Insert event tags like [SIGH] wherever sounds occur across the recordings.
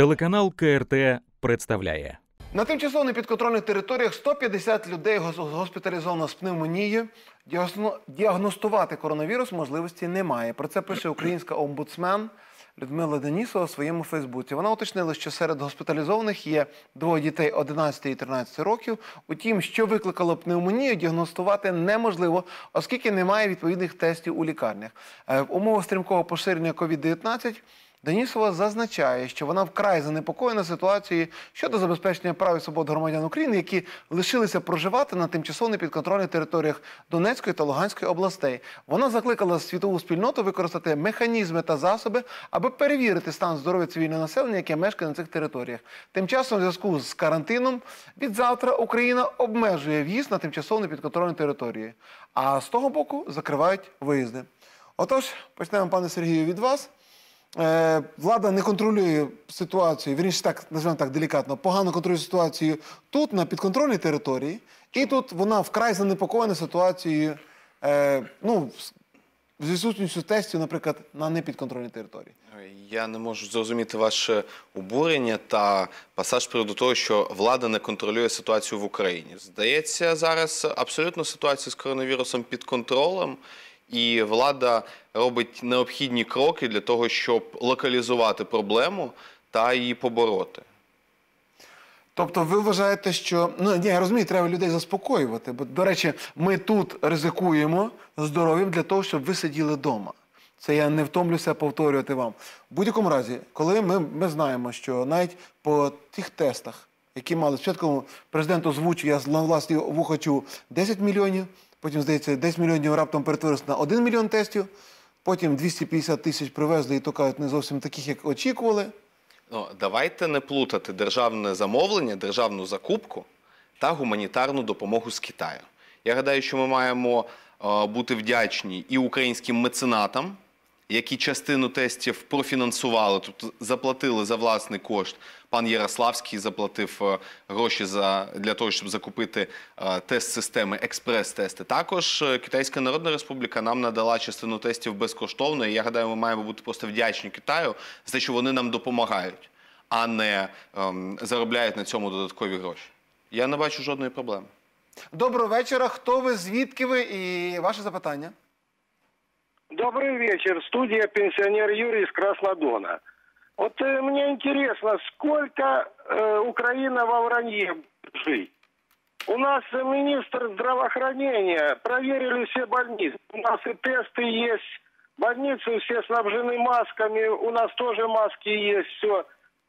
Телеканал КРТ представляє. На тимчасово непідконтрольних територіях 150 людей гос- госпіталізовано з пневмонією. Діагно- Діагностувати коронавірус можливості немає. Про це пише українська омбудсмен Людмила Денісова у своєму Фейсбуці. Вона уточнила, що серед госпіталізованих є двоє дітей 11 і 13 років. Утім, що викликало пневмонію, діагностувати неможливо, оскільки немає відповідних тестів у лікарнях. Е, В умовах стрімкого поширення COVID-19 Денісова зазначає, що вона вкрай занепокоєна ситуацією щодо забезпечення прав і свобод громадян України, які лишилися проживати на тимчасово непідконтрольних територіях Донецької та Луганської областей. Вона закликала світову спільноту використати механізми та засоби, аби перевірити стан здоров'я цивільного населення, яке мешкає на цих територіях. Тим часом, в зв'язку з карантином, від завтра Україна обмежує в'їзд на тимчасово непідконтрольні території, а з того боку закривають виїзди. Отож, почнемо, пане Сергію, від вас. Е, влада не контролює ситуацію, вірніше так називаємо так делікатно, погано контролює ситуацію тут, на підконтрольній території, і тут вона вкрай занепокоєна ситуацією, е, ну, з- відсутністю тестів, наприклад, на непідконтрольній території. Я не можу зрозуміти ваше обурення та пасаж приводу того, що влада не контролює ситуацію в Україні. Здається, зараз абсолютно ситуація з коронавірусом під контролем, і влада робить необхідні кроки для того, щоб локалізувати проблему та її побороти. Тобто ви вважаєте, що ну ні, я розумію, треба людей заспокоювати. Бо, до речі, ми тут ризикуємо здоров'ям для того, щоб ви сиділи вдома. Це я не втомлюся повторювати вам. В будь-якому разі, коли ми, ми знаємо, що навіть по тих тестах, які мали спочатку президент озвучив, я на власні вуха чув 10 мільйонів, потім, здається, 10 мільйонів раптом перетворилося на 1 мільйон тестів, потім 250 тисяч привезли, і то кажуть, не зовсім таких, як очікували. Ну, давайте не плутати державне замовлення, державну закупку та гуманітарну допомогу з Китаю. Я гадаю, що ми маємо е, бути вдячні і українським меценатам, які частину тестів профінансували, тобто заплатили за власний кошт. Пан Ярославський заплатив е, гроші за, для того, щоб закупити е, тест-системи, експрес-тести. Також е, Китайська Народна Республіка нам надала частину тестів безкоштовно. І я гадаю, ми маємо бути просто вдячні Китаю за те, що вони нам допомагають, а не ем, заробляють на цьому додаткові гроші. Я не бачу жодної проблеми. Доброго вечора. Хто ви, звідки ви і ваше запитання? Добрый вечер. Студия «Пенсионер Юрий» из Краснодона. Вот э, мне интересно, сколько э, Украина во вранье жить? У нас э, министр здравоохранения проверили все больницы. У нас и тесты есть, больницы все снабжены масками, у нас тоже маски есть, все.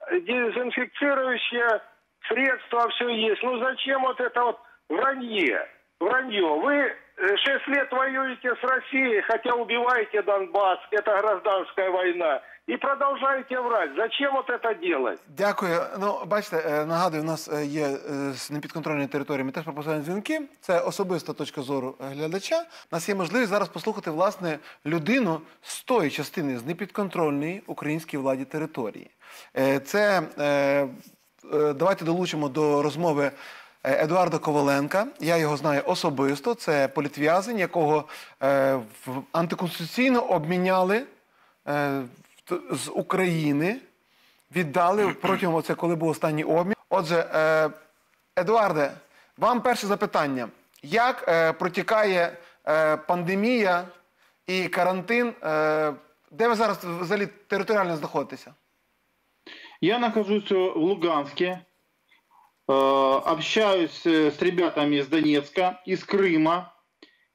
Дезинфицирующие средства, все есть. Ну зачем вот это вот вранье? Вранье. Вы э, шесть лет воюете с Россией, хотя убиваете Донбасс, это гражданская война, и продолжаете врать. Зачем вот это делать? Дякую. Ну, бачите, е, нагадую, у нас е, є е, з непідконтрольної території ми теж пропускаємо дзвінки. Це особиста точка зору глядача. У нас є можливість зараз послухати власне людину з тої частини з непідконтрольної українській владі території. Це давайте долучимо до розмови. Едуарда Коваленка, я його знаю особисто. Це політв'язень, якого е, антиконституційно обміняли з України віддали протягом [CLEARS THROAT] оце, коли був останній обмін. Отже, е, Едуарде, вам перше запитання: як е, протікає е, пандемія і карантин? Е, де ви зараз взагалі територіально знаходитеся? Я нахожусь в Луганске, э, общаюсь э, с ребятами из Донецка, из Крыма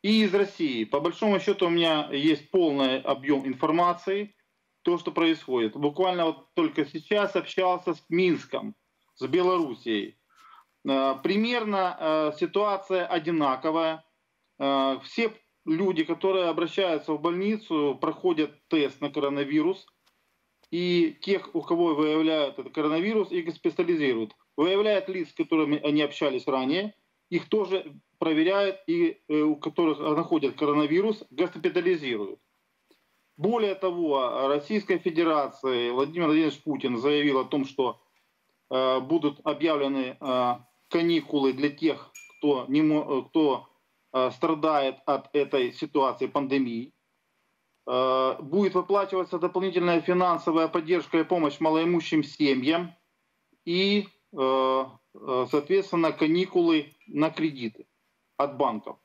и из России. По большому счету у меня есть полный объем информации, То, что происходит. Буквально вот только сейчас общался с Минском, с Белоруссией. Э, Примерно э, ситуация одинаковая. Э, Все люди, которые обращаются в больницу, проходят тест на коронавирус – и тех, у кого выявляют этот коронавирус, их госпитализируют. Выявляют лиц, с которыми они общались ранее, их тоже проверяют, и у которых находят коронавирус, госпитализируют. Более того, Российская Федерация, Владимир Владимирович Путин заявил о том, что э, будут объявлены э, каникулы для тех, кто, не, э, кто э, страдает от этой ситуации пандемии. э, будет выплачиваться дополнительная финансовая поддержка и помощь малоимущим семьям и, э, э, соответственно, каникулы на кредиты от банков.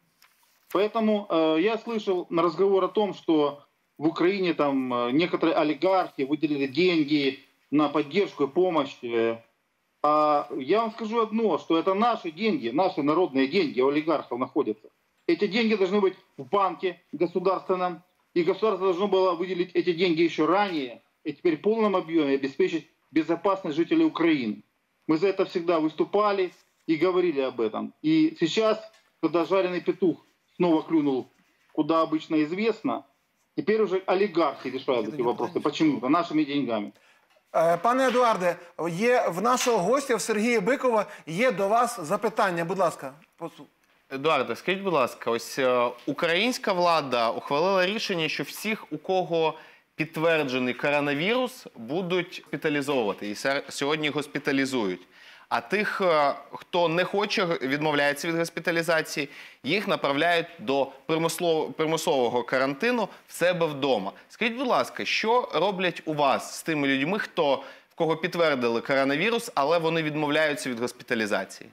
Поэтому э, я слышал разговор о том, что в Украине там э, некоторые олигархи выделили деньги на поддержку и помощь. э, А я вам скажу одно, что это наши деньги, наши народные деньги у олигархов находятся. Эти деньги должны быть в банке государственном, и государство должно было выделить эти деньги еще ранее, и теперь в полном объеме обеспечить безопасность жителей Украины. Мы за это всегда выступали и говорили об этом. И сейчас, когда жареный петух снова клюнул, куда обычно известно, теперь уже олигархи решают эти вопросы почему-то нашими деньгами. Е, Пане Едуарде, є в нашого гостя в Сергія Бикова є до вас запитання. Будь ласка, Едуарде, скажіть, будь ласка, ось е, українська влада ухвалила рішення, що всіх, у кого підтверджений коронавірус, будуть госпіталізовувати і сер- сьогодні госпіталізують. А тих, е, хто не хоче, відмовляється від госпіталізації, їх направляють до примуслов- примусового карантину в себе вдома. Скажіть, будь ласка, що роблять у вас з тими людьми, хто в кого підтвердили коронавірус, але вони відмовляються від госпіталізації?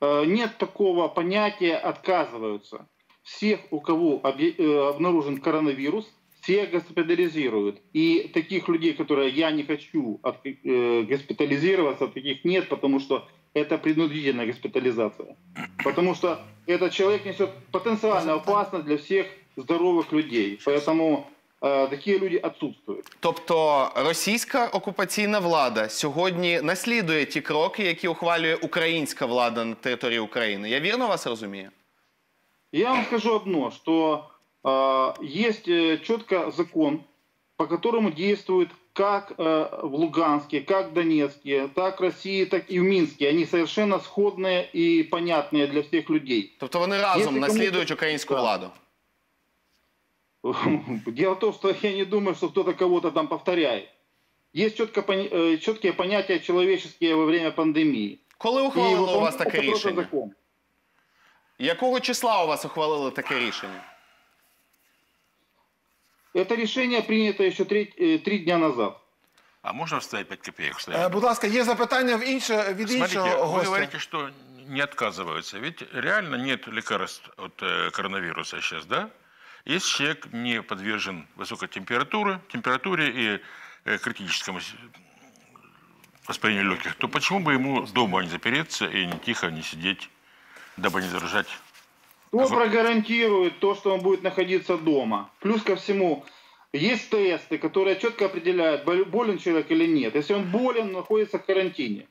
Э, Нет такого понятия «отказываются». Всех, у кого объ- э, обнаружен коронавирус, всех госпитализируют. И таких людей, которые я не хочу от- э, госпитализироваться, таких нет, потому что это принудительная госпитализация. Потому что этот человек несет потенциальную опасность для всех здоровых людей. Поэтому э, такие люди отсутствуют. Тобто російська окупаційна влада сьогодні наслідує ті кроки, які ухвалює українська влада на території України. Я вірно вас розумію? Я вам скажу одно, что э, есть э, четко закон, по которому действует как э, в Луганске, как в Донецке, так в России, так и в Минске. Они совершенно сходные и понятные для всех людей. Тобто вони разом Якщо кому- наслідують українську Так. владу. [LAUGHS] Дело в том, что я не думаю, что кто-то кого-то там повторяет. Есть четко, пони- э, четкие понятия человеческие во время пандемии. Коли И ухвалили у вас таке выполняется просто рішення? закон. Якого числа у вас ухвалили таке рішення? Это решение принято еще три, э, три дня назад. А можно вставить 5 копеек? Е, Вставить? Будь ласка, є запитання в інше, від Смотрите, іншого вы гостя. говорите, что не отказываются. Ведь реально нет лекарств от э, коронавируса сейчас, да? Если человек не подвержен высокой температуре, температуре и э, критическому с- воспалению легких, то почему бы ему дома не запереться и не тихо не сидеть, дабы не заражать? Кто В- прогарантирует то, что он будет находиться дома? Плюс ко всему, есть тесты, которые четко определяют, бол- болен человек или нет. Если он болен, он находится в карантине.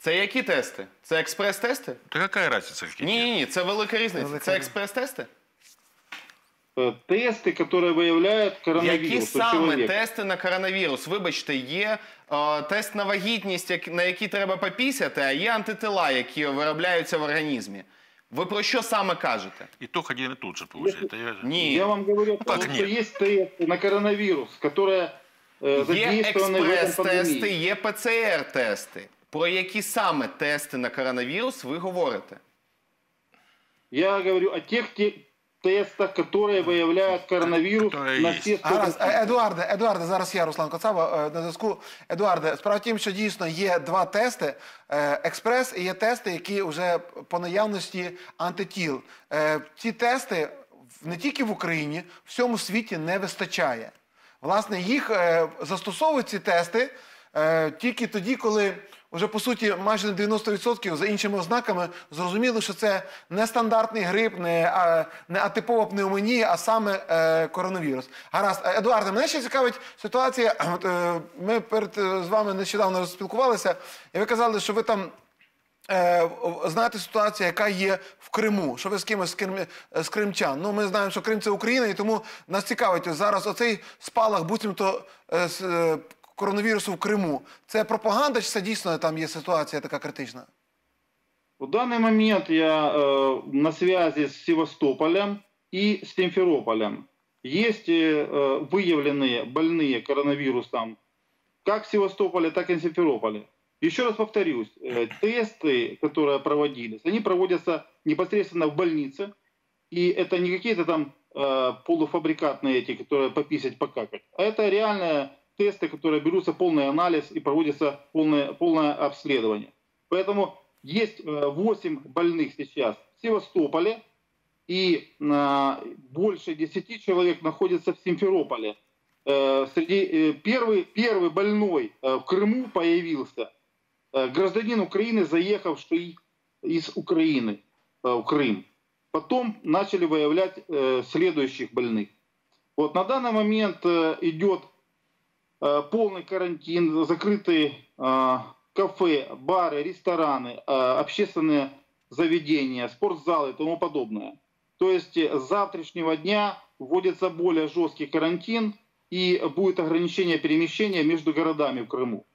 Це які тести? Це експрес-тести? Да какая разница, какие? Ні, ні, ні, це велика різниця. Велика Це різниця. експрес-тести? Э, Тесты, которые выявляют коронавирус Які у саме человека. тести на коронавірус? Вибачте, є е, тест на вагітність, як- на який треба попісяти, а є антитила, які виробляються в організмі. Ви про що саме кажете? Итог один и тот же получается. Я- Ні. Я вам говорю, о том, как что нет? есть тесты на коронавирус, которые э, Є задействованы в этом експрес-тести, пандемии. є ПЦР-тести. Про які саме тести на коронавірус ви говорите? Я говорю о тех те- тестах, которые выявляют коронавирус Которые на есть. все Гаразд, 100%. Е, Едуарде, Едуарде, зараз я, Руслан Коцаба, е, на зв'язку. Едуарде, справа в тім, що дійсно є два тести: е, експрес і є тести, які вже по наявності антитіл. Е, Ці тести в- не тільки в Україні, в всьому світі не вистачає. Власне, їх е, застосовують ці тести е, тільки тоді, коли вже по суті майже на 90% за іншими ознаками зрозуміло, що це не стандартний грип, не, а, не атипова пневмонія, а саме е, коронавірус. Гаразд, Е, Едуарде, мене ще цікавить ситуація. От, е, ми перед е, з вами нещодавно спілкувалися, і ви казали, що ви там. Е, знаєте ситуацію, яка є в Криму, що ви з кимось з, Крим, з кримчан. Ну, ми знаємо, що Крим це Україна, і тому нас цікавить зараз оцей спалах, буцімто е, е, коронавірусу в Криму. Це пропаганда, чи це дійсно там є ситуація така критична? В данный момент я э, на связи с Севастополем и с Симферополем. Есть э, э, выявленные больные коронавирусом как в Севастополе, так и в Симферополе. Еще раз повторюсь, э, тесты, которые проводились, они проводятся непосредственно в больнице. И это не какие-то там э, полуфабрикатные эти, которые пописать, покакать, а это реальные тесты, которые берутся полный анализ и проводится полное, полное обследование. Поэтому есть э, 8 больных сейчас в Севастополе, и э, больше 10 человек находятся в Симферополе. Э, среди э, первый, первый больной э, в Крыму появился э, гражданин Украины, заехавший из Украины э, в Крым. Потом начали выявлять э, следующих больных. Вот на данный момент э, идет э, полный карантин, закрытые э, кафе, бары, рестораны, э, общественные заведения, спортзалы и тому подобное. То есть э, с завтрашнего дня вводится более жесткий карантин и будет ограничение перемещения между городами в Крыму.